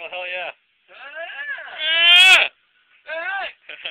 well, hell yeah.